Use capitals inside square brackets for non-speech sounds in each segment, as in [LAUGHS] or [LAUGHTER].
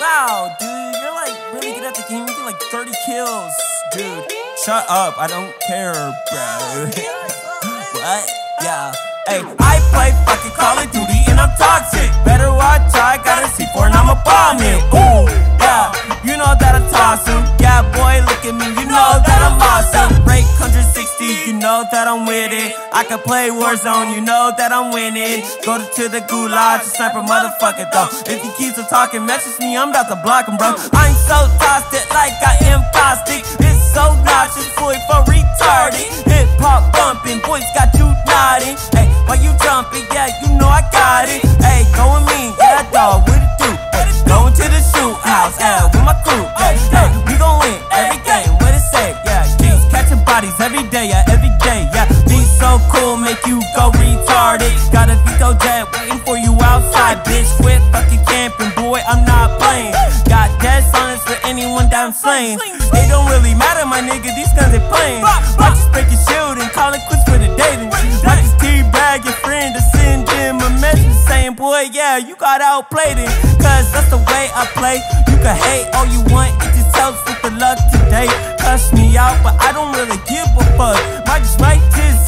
Wow, dude, you're like really good at the game. You get like 30 kills, dude. Shut up, I don't care, bro. [LAUGHS] what? Yeah. Hey, I play fucking Call of Duty I. Yeah, boy, look at me, you know that I'm awesome. Break 160, you know that I'm with it. I can play Warzone, you know that I'm winning. Go to the gulag to sniper motherfucker though. If he keeps on talking, message me, I'm about to block him, bro. I'm so tossed it like I am plastic. It's so nauseous, boy, for retarded. Hip hop bumping, boys got you nodding. Hey, why you jumping? Yeah, you know I got it. Go retarded. Got a Vito jet waiting for you outside, bitch. Quit fucking camping, boy, I'm not playing. Got dead silence for anyone down slaying. They don't really matter, my nigga, these guns they playing. Watch just break your shield and call it quits for the dating. Might just teabag your friend to send him a message saying, boy, yeah, you got outplayed it. Cause that's the way I play. You can hate all you want, it just helps with the luck today. Cuss me out, but I don't really give a fuck. Might just might just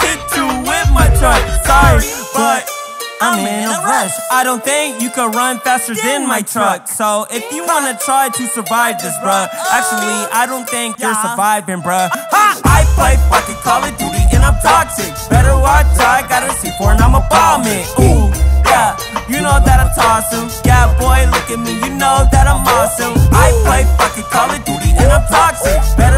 But. I'm in a rush. I don't think you can run faster than my truck. So if you wanna try to survive this, bruh, actually, I don't think you're surviving, bruh. Uh-huh. I play fucking Call of Duty and I'm toxic. Better watch, I got a C4 and I'm a bomb it. Ooh, yeah, you know that I toss him. Yeah, boy, look at me, you know that I'm awesome. I play fucking Call of Duty and I'm toxic. Better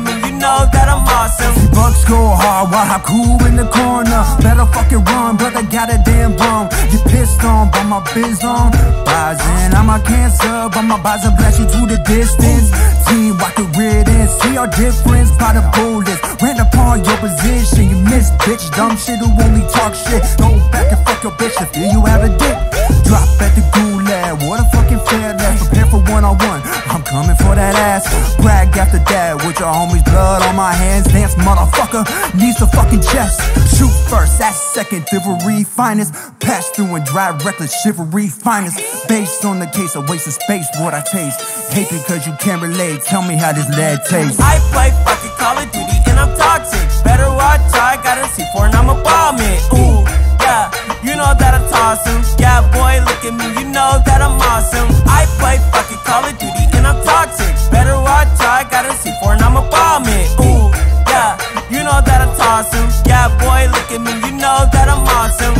me, you know that I'm awesome. Bucks go hard while I cool in the corner. Better fucking run, brother got a damn bum. You pissed on, but my biz on. Rising, I'm a cancer, but my bars blast you to the distance. Team, walk the riddance. See our difference by the bullets. Ran upon your position, you miss, bitch. Dumb shit who only talk shit. Go back and fuck your bitch if you have a dick. Drop at the gulag, what a fucking fair last. Prepare for one on one. I'm coming for that ass. Brag with your homies' blood on my hands. Dance, motherfucker. Needs the fucking chest. Shoot first, that's second. Delivery finest. Pass through and drive reckless. Chivalry finest. Based on the case a waste of space, what I taste. Hate because you can't relate. Tell me how this lead tastes. I play fucking Call of Duty and I'm toxic. Better watch, I got a C4 and I'm a bomb it. Ooh, yeah, you know that I toss him. Yeah, boy, look at me, you know that I'm awesome. I play fucking Call of Duty at me, you know that I'm awesome.